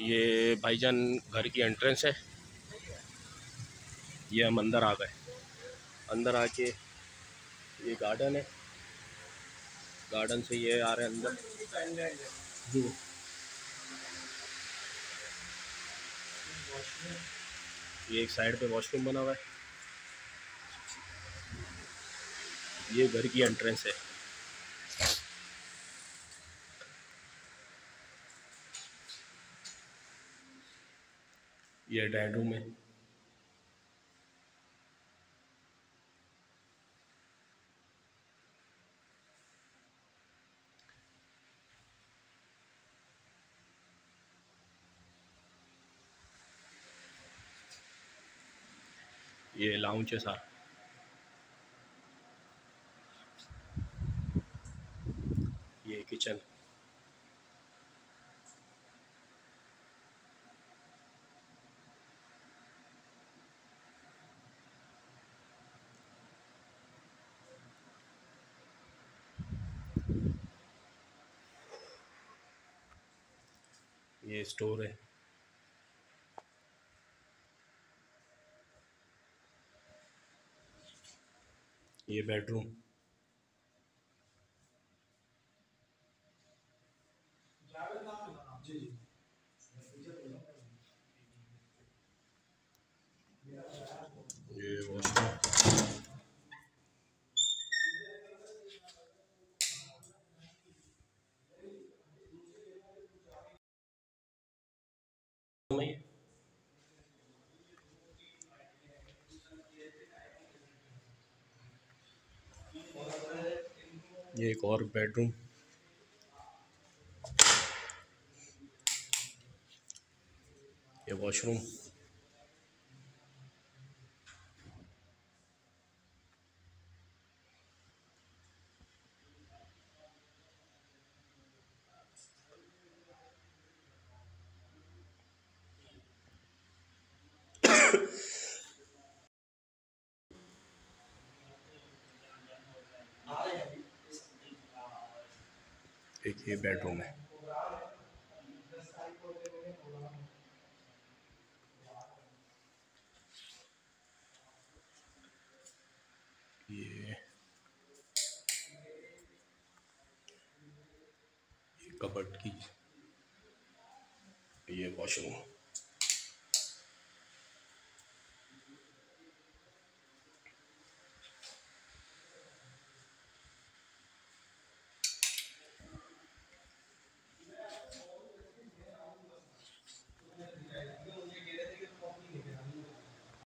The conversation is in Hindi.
ये भाईजान घर की एंट्रेंस है। ये हम अंदर आ गए। अंदर आके ये गार्डन है। गार्डन से ये आ रहे हैं अंदर। ये एक साइड पे वॉशरूम बना हुआ है। ये घर की एंट्रेंस है। ये रूम है ये लाउंज है सारा। ये किचन ये स्टोर है। ये बेडरूम। ये वॉशरूम ये एक और बेडरूम ये वॉशरूम ये बेडरूम है। ये कबर्ड की ये वॉशरूम